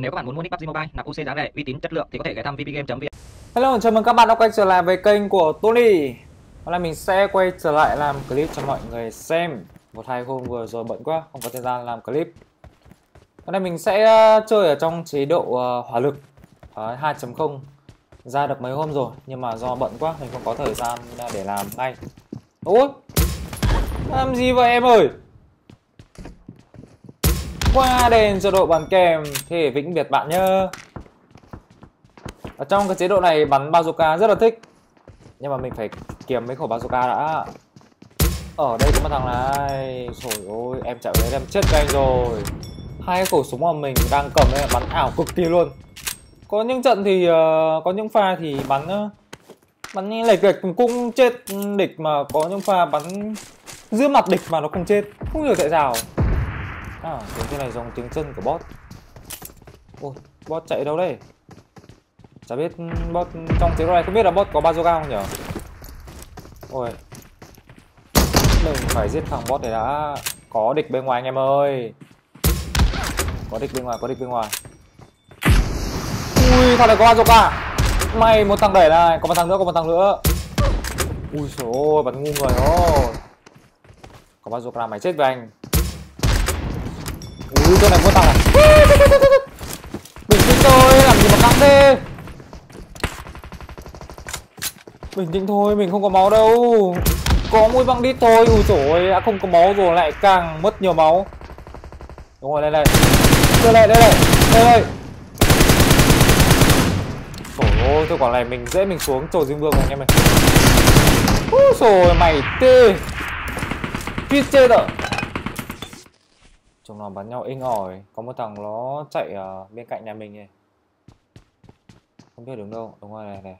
Nếu các bạn muốn mua nick PUBG Mobile nạp UC giá rẻ, uy tín chất lượng thì có thể ghé thăm vpgame.vn. Hello, chào mừng các bạn đã quay trở lại với kênh của Tony. Hôm nay mình sẽ quay trở lại làm clip cho mọi người xem. Một hai hôm vừa rồi bận quá, không có thời gian làm clip. Hôm nay mình sẽ ờ, chơi ở trong chế độ ờ, hỏa lực. 2.0 Ra được mấy hôm rồi, nhưng mà do bận quá mình không có thời gian ờ, để làm ngay. Ôi, làm gì vậy em ơi? Qua đèn cho độ bắn kèm. Thì vĩnh biệt bạn nhớ. Ở trong cái chế độ này bắn bazooka rất là thích. Nhưng mà mình phải kiếm mấy khẩu bazooka đã. Ở đây có một thằng này. Trời ơi em chạy đến em chết với anh rồi. Hai cái khẩu súng mà mình đang cầm đây bắn ảo cực kỳ luôn. Có những trận thì uh, có những pha thì bắn uh, bắn lệch lệch cũng chết địch mà có những pha bắn giữa mặt địch mà nó không chết. Không hiểu tại sao. À, tiếng thế này dòng tiếng chân của bot. Ôi, bot chạy đâu đây? Chả biết bot trong tiếng này không biết là bot có bazooka không nhở? Ôi. Mình phải giết thằng bot này đã Có địch bên ngoài anh em ơi. Có địch bên ngoài, có địch bên ngoài. Ui, thằng này có bazooka May một thằng đẩy này, có một thằng nữa, có một thằng nữa. Ui trời ơi, bắn ngu người rồi. Có bazooka mày chết với anh. Ui, chỗ này có tao này Bình tĩnh thôi làm gì mà căng thế? Bình tĩnh thôi, mình không có máu đâu. Có mũi băng đít thôi. Ui trời đã không có máu rồi, lại càng mất nhiều máu. Đúng rồi, đây này. Đây này đây này, Đây đây Trời ơi tôi quả này mình dễ mình xuống trồi dương vương rồi, anh em ơi. Úi rồi mày tê. Tuyết chết rồi chúng nó bắn nhau, inh ỏi. Có một thằng nó chạy ở bên cạnh nhà mình này. Không biết đứng đâu. Đúng rồi này này.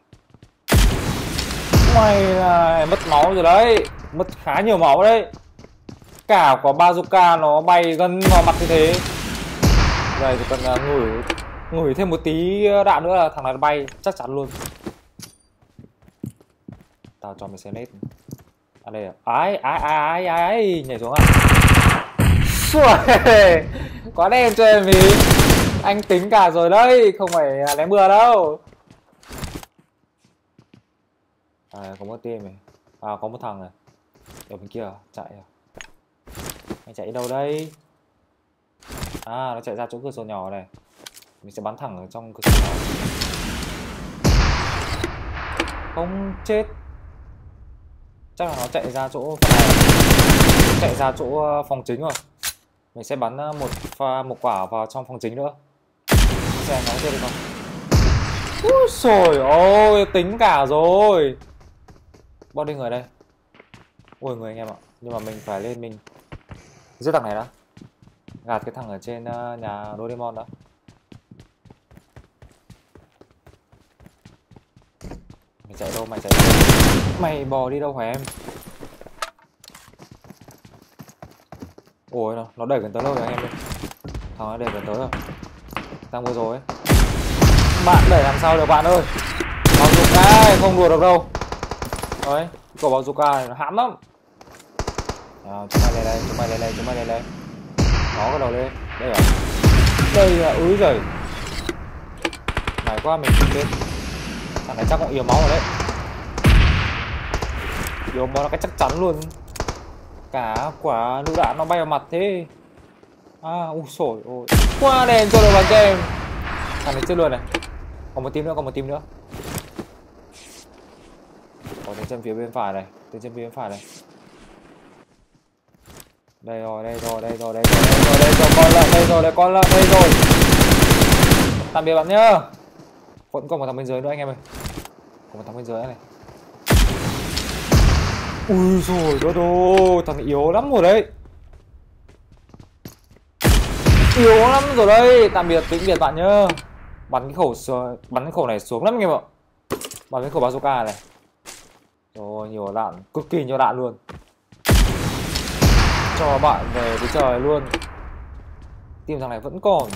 Mày là mất máu rồi đấy. Mất khá nhiều máu đấy. Cả có bazooka nó bay gần vào mặt như thế. Rồi thì cần à, ngửi ngửi thêm một tí đạn nữa là thằng này bay chắc chắn luôn. Tao cho mày xem nét à đây à. Ai ai ai ai ai, nhảy xuống à? Xuôi Quá đen cho em ý. Anh tính cả rồi đấy, Không phải à, lén bừa đâu. À có một team này. À có một thằng này. Ở bên kia, chạy à? Anh chạy đâu đây À nó chạy ra chỗ cửa sổ nhỏ này. Mình sẽ bắn thẳng ở trong cửa sổ nhỏ. Không chết. Chắc là nó chạy ra chỗ này. Chạy ra chỗ ờ, phòng chính rồi mình sẽ bắn ờ, một pha, một quả vào trong phòng chính nữa. Xem nó chơi được không? Úi sồi ôi, tính cả rồi. Bao nhiêu người đây. Ôi người anh em ạ. Nhưng mà mình phải lên mình. Giết thằng này đã. Gạt cái thằng ở trên ờ, nhà Doraemon đã. Mày chạy đâu? Mày chạy đâu? Mày bò đi đâu hả em? Ôi nó, nó đẩy gần tới rồi anh em ơi. Thằng nó đẩy gần tới rồi. Đang vừa rồi ấy. Bạn đẩy làm sao được bạn ơi? Bazooka không đùa được đâu. Đấy cậu bazooka này nó hãm lắm. À, chúng mày lên đây chúng mày lên đây chúng mày lên đây. Nó cái đầu lên. Đây rồi đây là ứ rồi mày quá mình không biết thằng này chắc cũng yếu máu rồi đấy. Yếu máu là cái chắc chắn luôn cả quả lựu đạn nó bay vào mặt thế. À u sổi ôi. Qua đèn cho được vào kem thằng này chết luôn này. Còn một tim nữa, còn một tim nữa. Có tên chân phía bên phải này, tên chân phía bên phải này. Đây rồi đây rồi đây rồi đây rồi đây rồi đây rồi, con lợn, đây rồi, đây, con lợn, đây rồi. Tạm biệt bạn nhá. Vẫn còn một thằng bên dưới nữa anh em ơi. Còn một thằng bên dưới này. Ui rồi đó đồ Thằng này yếu lắm rồi đấy Yếu lắm rồi đấy Tạm biệt vĩnh biệt bạn nhá Bắn cái khẩu bắn cái khẩu này xuống lắm anh em ạ Bắn cái khẩu bazooka này Rồi nhiều đạn Cực kỳ nhiều đạn luôn Cho bạn về với trời luôn Tìm thằng này vẫn còn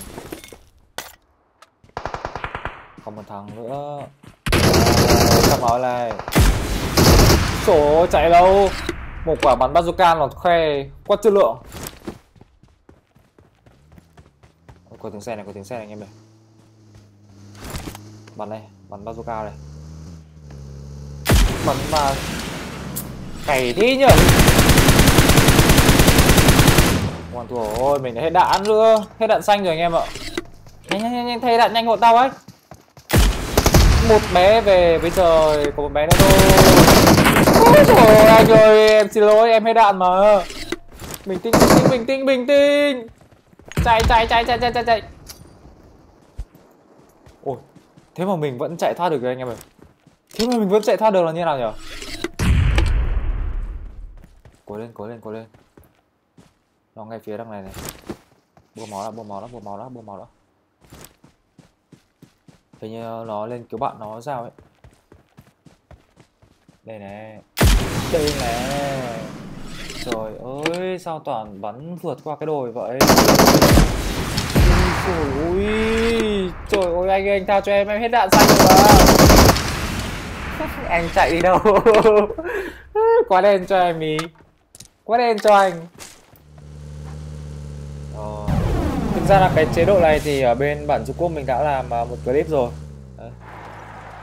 Còn một thằng nữa Thằng máu này số chạy đâu? Một quả bắn bazooka nó khoe quá chất lượng. Có tiếng xe này, có tiếng xe này anh em ơi bắn này bắn bazooka này. Bắn mà cày thế nhở? Hoàn thủ ôi mình đã hết đạn nữa. Hết đạn xanh rồi anh em ạ. Nhanh nhanh nhanh thay đạn nhanh hộ tao ấy. Một bé về bây giờ có một bé nữa thôi trời anh ơi, em xin lỗi, em hết đạn mà. Bình tĩnh bình tĩnh bình tĩnh bình tĩnh. Chạy chạy chạy chạy chạy chạy chạy. Ôi, thế mà mình vẫn chạy thoát được rồi anh em ơi. Thế mà mình vẫn chạy thoát được là như nào nhở? Cố lên cố lên cố lên. Nó ngay phía đằng này này. Bua máu đó bua máu đó bua máu đó bua máu đã. hình như nó lên cứu bạn nó ra ấy. Đây này đây nè trời ơi, sao toàn bắn vượt qua cái đồi vậy? Trời ơi trời ơi, anh anh tha cho em em hết đạn xanh rồi mà. Anh chạy đi đâu? Quá đen cho em ý. Quá đen cho anh. Ờ. Thực ra là cái chế độ này thì ở bên bản Trung Quốc mình đã làm ờ, một clip rồi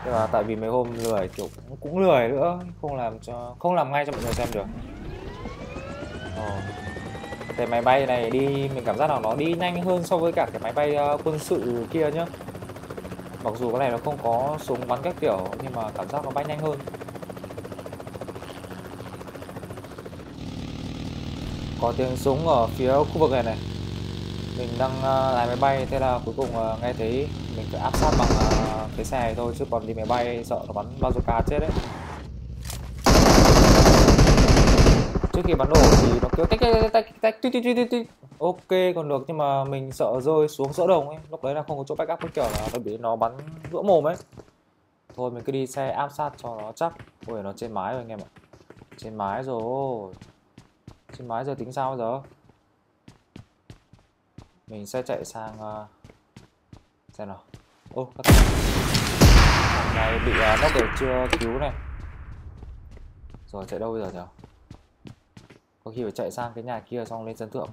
nhưng mà tại vì mấy hôm lười kiểu cũng, cũng lười nữa không làm cho không làm ngay cho mọi người xem được. Ồ. cái máy bay này đi mình cảm giác là nó đi nhanh hơn so với cả cái máy bay uh, quân sự kia nhá. Mặc dù cái này nó không có súng bắn các kiểu nhưng mà cảm giác nó bay nhanh hơn. Có tiếng súng ở phía khu vực này này. Mình đang uh, lái máy bay thế là cuối cùng uh, nghe thấy mình phải áp sát bằng uh, cái xe này thôi chứ còn đi máy bay sợ nó bắn bazooka chết đấy. Trước khi bắn nổ thì nó kêu tách tách tách tách tách tách tách ok còn được nhưng mà mình sợ rơi xuống giữa đồng ấy. Lúc đấy là không có chỗ backup cái kiểu là nó bị nó bắn vỡ mồm ấy. Thôi mình cứ đi xe áp sát cho nó chắc. Ôi nó trên mái rồi anh em ạ. Trên mái rồi. Trên mái giờ tính sao giờ? Mình sẽ chạy sang uh, xem nào. Ô oh, các này bị uh, nóc để chưa cứu này. Rồi chạy đâu bây giờ nhở? Có khi phải chạy sang cái nhà kia xong lên sân thượng.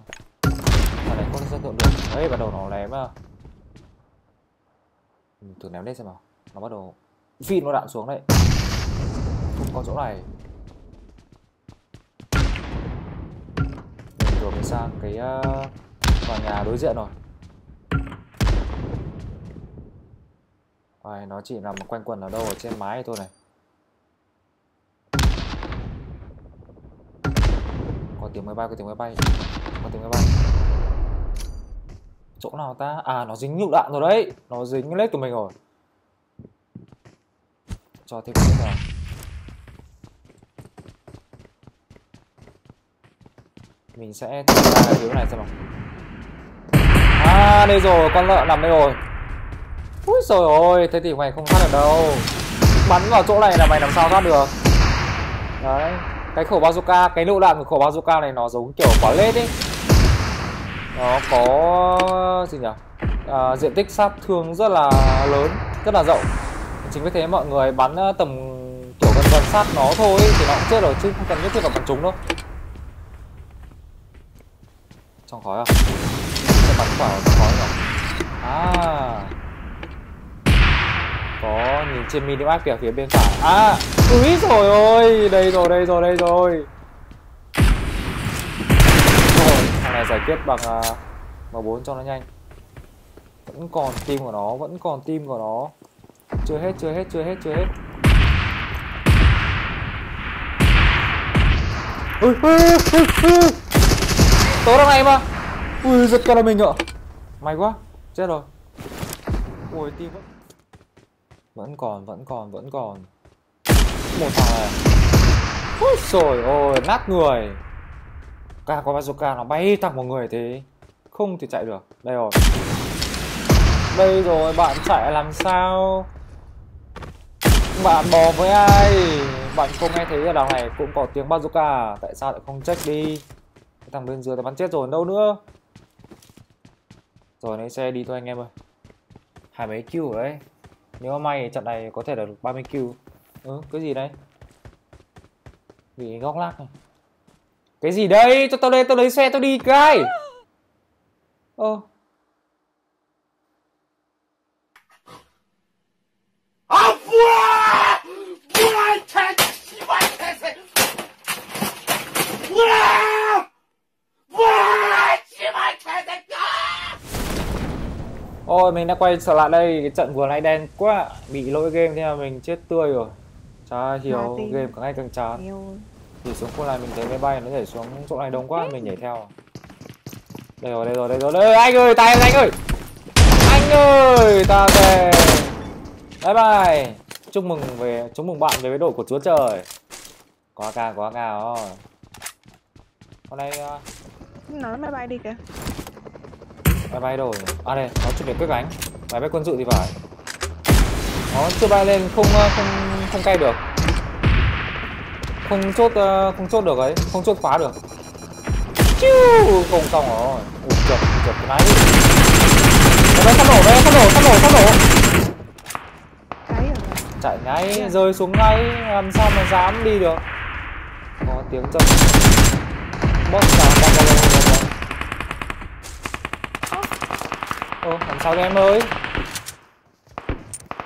Mà này không lên sân thượng được. Đấy bắt đầu nó ném à. Thử ném lên xem nào. Nó bắt đầu phi nó đạn xuống đấy. Không có chỗ này. Mình sang cái uh, tòa nhà đối diện rồi. Rồi, nó chỉ nằm quanh quần ở đâu ở trên mái thôi này. Có tiếng máy bay có tiếng máy bay. Có tiếng máy bay. Chỗ nào ta? À nó dính lựu đạn rồi đấy. Nó dính lết của mình rồi. Cho thêm cái nào mình sẽ thử ra cái này xem nào. À đây rồi con lợn nằm đây rồi. Úi rồi ôi thế thì mày không thoát được đâu. Bắn vào chỗ này là mày làm sao thoát được? Đấy cái khẩu bazooka cái lựu đạn của khẩu bazooka này nó giống kiểu quả lết ấy. Nó có gì nhỉ? À, diện tích sát thương rất là lớn rất là rộng. Chính vì thế mọi người bắn ờ, tầm kiểu gần gần sát nó thôi thì nó cũng chết rồi chứ không cần nhất thiết phải bắn chúng đâu. Trong khói à? Sẽ bắn vào trong khói rồi à có nhìn trên minimap kìa, phía bên phải. À úi rồi ôi, đây rồi đây rồi đây rồi. Rồi, thằng này giải quyết bằng à, mà bốn cho nó nhanh. Vẫn còn tim của nó, vẫn còn tim của nó. Chưa hết chưa hết chưa hết chưa hết. Ui ui ui ui tố đằng này mà. Ui, giật cả là mình ạ. May quá, chết rồi. Ui tim vẫn vẫn còn vẫn còn vẫn còn. Một thằng này. Ôi rồi ôi, nát người. Ca có bazooka nó bay thẳng một người thế. Không thì chạy được. Đây rồi. Đây rồi bạn chạy làm sao? Bạn bò với ai? Bạn không nghe thấy ở đằng này cũng có tiếng bazooka. Tại sao lại không check đi? Cái thằng bên dưới nó bắn chết rồi, đâu nữa? Rồi lấy xe đi thôi anh em ơi. Hai mấy kill rồi đấy nếu mà may trận này có thể là được 30 kill. Ừ cái gì đây? Bị góc lác này. Cái gì đây? Cho tao lên, tao lấy xe, tao đi, cái ơ. Ôi mình đã quay trở lại đây Cái trận vừa nãy đen quá Bị lỗi game thế là mình chết tươi rồi. Chả hiểu game càng ngày càng chán. Thì xuống khu này mình thấy máy bay nó nhảy xuống chỗ này đông quá mình nhảy theo. Đây rồi đây rồi đây rồi đây anh ơi tay em anh ơi. Anh ơi ta về. Bye bye. Chúc mừng về chúc mừng bạn về với đội của Chúa Trời. Có ca có ca rồi. Hôm nay uh, Nó máy bay đi kìa máy bay đổi À đây nó chuẩn bị cất cánh Máy bay quân sự thì phải. Nó chưa bay lên không ờ, không không cay được. Không chốt ờ, không chốt được ấy Không chốt khóa được. Chiu Không xong rồi. Ui trượt trượt cái máy sắp nổ đây sắp nổ sắp nổ sắp nổ rồi chạy ngay rơi xuống ngay làm sao mà dám đi được. Có tiếng châm bóp sao bóp bóp bóp bóp ô làm sao đây em ơi.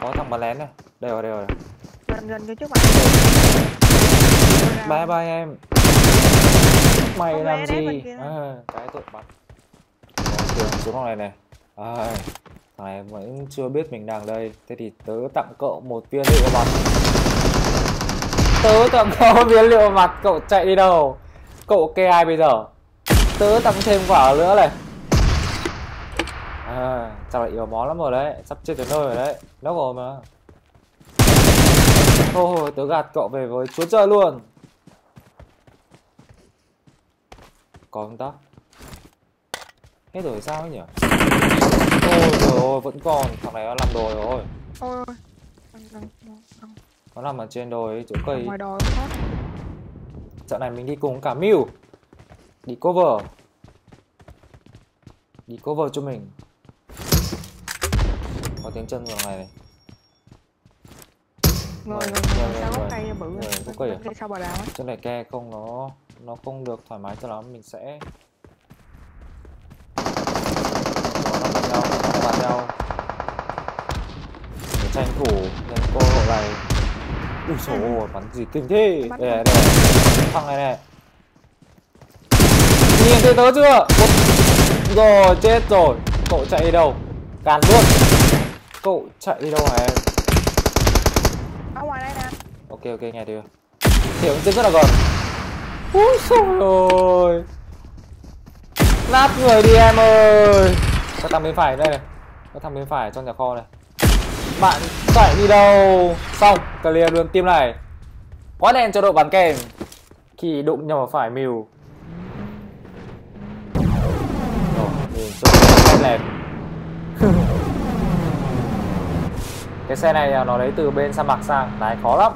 Có thằng bắn lén này. Đây rồi đây rồi. Gần gần cái trước mặt. Bye bye em. Mày Con làm gì? à, cái tội bắn. Xuống con này này. À, thằng này vẫn chưa biết mình đang đây. Thế thì tớ tặng cậu một viên liệu mặt tớ tặng cậu viên liệu mặt cậu chạy đi đâu? Cậu kê ai bây giờ? Tớ tặng thêm quả nữa này à, sao lại yếu máu lắm rồi đấy. Sắp chết đến nơi rồi đấy. Nó rồi mà. Thôi tớ gạt cậu về với chúa trời luôn. Có không ta? Hết rồi sao ấy nhỉ? Ôi trời ơi vẫn còn. Thằng này nó làm đồ rồi. Ôi nó nằm ở trên đồi chỗ cây. Ngoài đồi Dạo này mình đi cùng cả Mew Đi cover. Đi cover cho mình tiếng chân vào này. Này Sao người, có cây bự người, có cây sau bà đào á Chân này ke không nó Nó không được thoải mái cho lắm Mình sẽ bắn nhau Để tranh thủ nhân cơ hội này. Ui ôi, bắn gì kinh thế? Đây này, đây Thằng này này. Nhìn thấy tớ chưa. Rồi, chết rồi. Cậu chạy đi đâu? Càn luôn Cậu chạy đi đâu hả em? Ở ngoài đây nè. Ok ok nghe chưa Tiếng chân rất là gần Úi xôi ôi. Nát người đi em ơi. Có thằng bên phải đây này. Có thằng bên phải trong nhà kho này. Bạn chạy đi đâu? Xong clear luôn team này. Quá đen cho đội bắn kèm. Khi đụng nhau vào phải mìu Rồi nhìn cho lẹt Cái xe này à, nó lấy từ bên sa mạc sang Lái khó lắm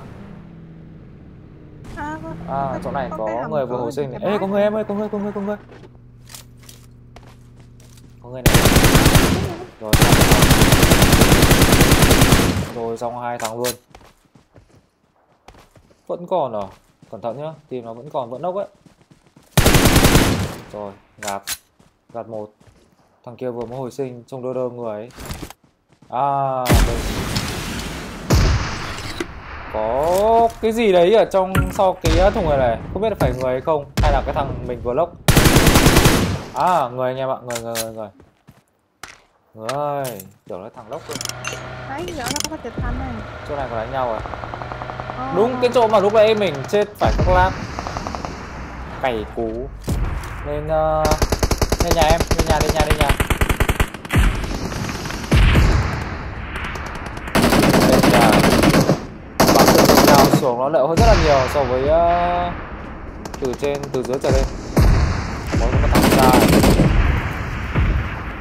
À, có, À, chỗ này có người vừa hồi sinh này. Ê, có người em ơi, có người, có người, có người. Có người này. Rồi, rồi. Xong hai thằng luôn. Vẫn còn à? Cẩn thận nhá, tìm nó vẫn còn, vẫn nốc ấy. Rồi, gạt. Gạt một. Thằng kia vừa mới hồi sinh, trông đơ đơ người ấy. À. có cái gì đấy ở trong sau cái thùng này này? Không biết là phải người hay không hay là cái thằng mình vừa lốc? À người anh em ạ người người người người. Người tưởng là thằng lốc cơ. Đấy, giờ nó có thanh này chỗ này còn đánh nhau à? Ờ, đúng cái chỗ mà lúc nãy mình chết phải các lát. Cày cú. Lên uh, lên nhà em lên nhà lên nhà lên nhà cao xuống nó lợi hơn rất là nhiều so với uh, từ trên từ dưới trở lên. Có một thằng ra.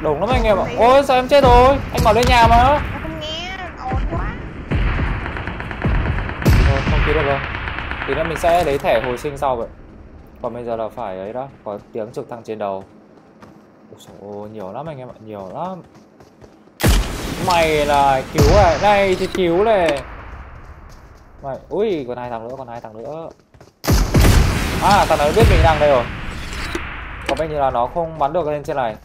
Đồng lắm anh em ạ. Ôi sao em chết rồi? Anh bảo lên nhà mà. Không nghe, ồn quá. Thôi, không cứu được đâu. Tí nữa mình sẽ lấy thẻ hồi sinh sau vậy. Còn bây giờ là phải ấy đó Có tiếng trực thăng trên đầu. Ôi dồi ôi, nhiều lắm anh em ạ, nhiều lắm. Mày là cứu à, này thì cứu này Mày, ui, còn hai thằng nữa, còn hai thằng nữa. À, thằng này biết mình đang đây rồi. Có vẻ như là nó không bắn được lên trên này.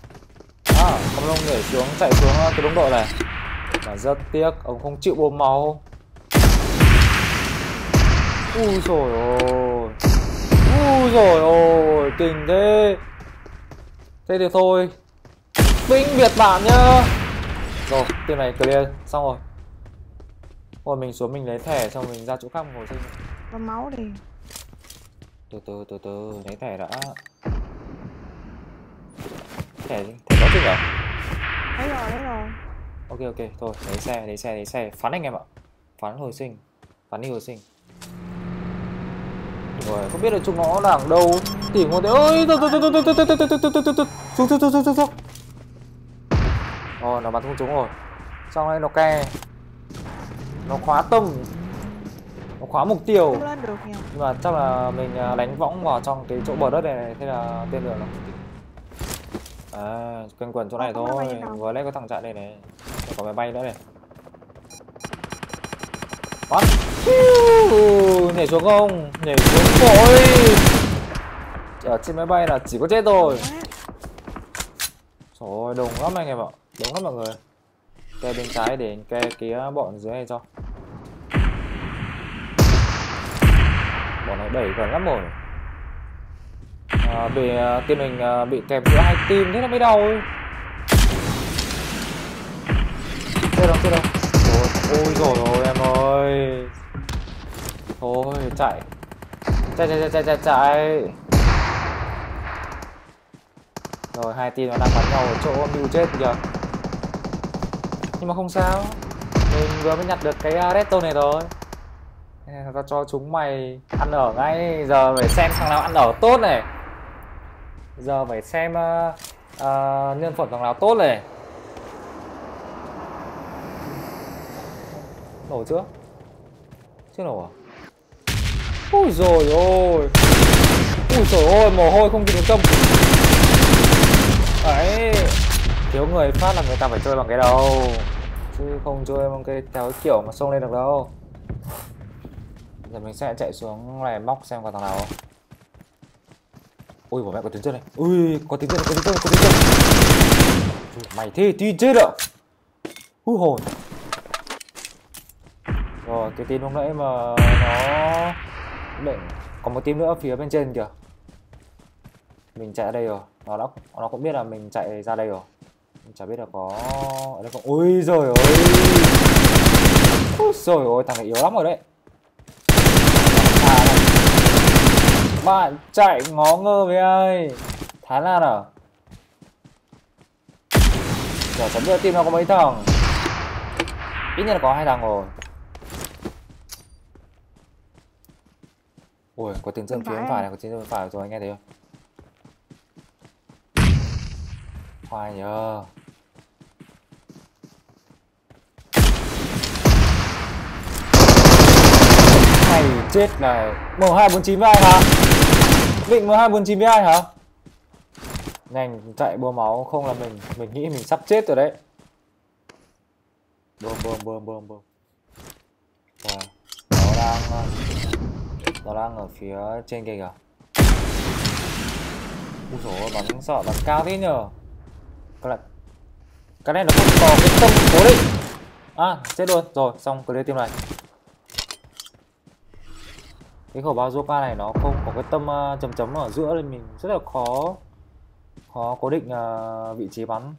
À, không lông nhảy xuống, chạy xuống ờ, cái từ đúng độ này. Mà rất tiếc, ông không chịu bơm máu. Ui rồi ôi. Ui rồi ôi Kinh thế. Thế thì thôi. Vĩnh biệt bạn nhá. Rồi team này clear xong rồi rồi mình xuống mình lấy thẻ xong mình ra chỗ khác hồi sinh có máu thì từ từ từ từ lấy thẻ đã thẻ thẻ có chừng à thấy rồi thấy rồi ok ok thôi lấy xe lấy xe lấy xe phán anh em ạ phán hồi sinh phán đi hồi sinh rồi không biết là chúng nó đang đâu tỉ ngồi đấy ơi thôi thôi thôi thôi thôi thôi thôi thôi thôi thôi thôi thôi xuống xuống xuống xuống xuống xuống rồi nó bắn không trúng rồi xong đây nó ke nó khóa tâm nó khóa mục tiêu. Nhưng mà chắc là mình à, đánh võng vào trong cái chỗ bờ đất này, này thế là tên lửa nó à quanh quẩn chỗ này Không có thôi. vừa lấy có thằng chạy đây này. Có máy bay nữa này. Bắn nhảy xuống không? Nhảy xuống rồi ở trên máy bay là chỉ có chết Quá. Trời ơi, đông lắm anh em ạ. Đông lắm mọi người Ke bên trái để ke kia bọn dưới này cho. Bọn nó đẩy gần lắm rồi. À, Bị à, uh, team mình uh, bị kẹp giữa hai team thế là mới đau ấy. Chết đâu, chết đâu Ôi, ôi rồi ôi em ơi. Thôi chạy. Chạy chạy chạy chạy chạy. Chạy rồi hai team nó đang bắn nhau ở chỗ Mew chết kìa. Nhưng mà không sao. Mình vừa mới nhặt được cái à, redstone này rồi. Ta tao cho chúng mày ăn ở ngay. Giờ phải xem thằng nào ăn ở tốt này. Giờ phải xem uh, uh, nhân phẩm thằng nào tốt này. Nổ chưa? Chưa nổ à? Ui rồi ôi. Ui trời ơi mồ hôi không kịp đến tâm. Đấy. Thiếu người phát là người ta phải chơi bằng cái đầu Chứ không chơi bằng cái theo cái kiểu mà xông lên được đâu. Giờ mình sẽ chạy xuống này móc xem có thằng nào không. Ui, bố mẹ có tiếng chân này. Ui, có tiếng chân này, có tiếng chân này, có tiếng chân Mày thế tuy chết ạ hú hồn. Rồi, cái tin lúc nãy mà nó Định Có một tim nữa phía bên trên kìa. Mình chạy ở đây rồi. Nó đã, nó cũng biết là mình chạy ra đây rồi chả biết là có ở đây có ui rồi ôi ui rồi ôi thằng này yếu lắm rồi đấy. À, bạn chạy ngó ngơ với ai? Thái lan à? Giờ chấm biết team nó có mấy thằng? Ít nhất là có hai thằng rồi. Ui có tiếng chân phía bên phải này có tiếng chân bên phải rồi anh nghe thấy không khoai nhờ Mày chết này. M249 với ai hả? Định M249 với ai hả? Nhanh chạy bùa máu không là mình Mình nghĩ mình sắp chết rồi đấy. Bơm bơm bơm bơm bơm. Nó đang Nó đang ở phía trên kia kìa. Úi dồi ôi, bắn sợ bắn cao thế nhờ cái này cái này nó không có cái tâm cố định. À chết luôn. Rồi xong clear team này. Cái khẩu bazooka này nó không có cái tâm uh, à, chấm chấm ở giữa nên mình rất là khó khó cố định uh, vị trí bắn.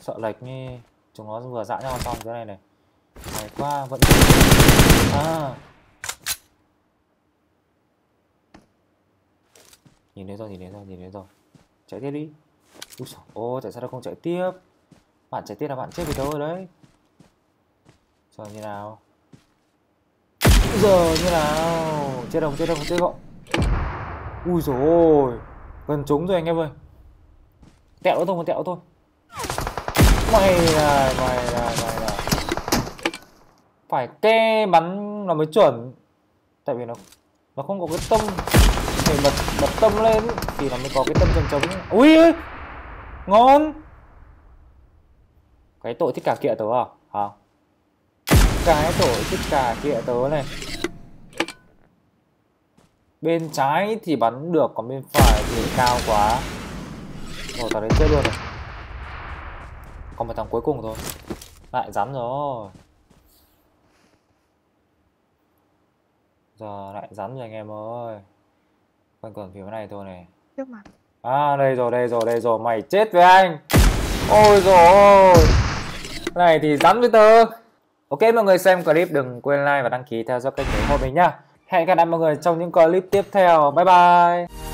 Sợ lệch như chúng nó vừa dã nhau xong cái này này. Này qua vẫn à. Nhìn thấy rồi nhìn thấy rồi nhìn thấy rồi chạy tiếp đi. Úi dồi, ô tại sao nó không chạy tiếp? Bạn chạy tiếp là bạn chết vì đâu rồi đấy? Giờ như nào? Giờ như nào? Chết đồng chết đồng chết không? Ui rồi ôi gần trúng rồi anh em ơi. Tẹo thôi còn tẹo thôi. Mày là mày là mày là phải ke bắn nó mới chuẩn. Tại vì nó nó không có cái tâm để mật bật tâm lên thì nó mới có cái tâm chấm trống. Ui ơi ngon. Cái tội thích cả kia tớ à? Hả? Cái tội thích cả kia tớ này. Bên trái thì bắn được, còn bên phải thì cao quá. Rồi tao đến chết luôn rồi. Còn một thằng cuối cùng thôi. Lại rắn rồi. Giờ lại rắn rồi anh em ơi quanh quẩn phía này thôi này. Trước mặt. À đây rồi đây rồi đây rồi. Mày chết với anh. Ôi rồi này thì rắn với tớ. Ok mọi người xem clip đừng quên like và đăng ký theo dõi kênh của mình nhá. Hẹn gặp lại mọi người trong những clip tiếp theo. Bye bye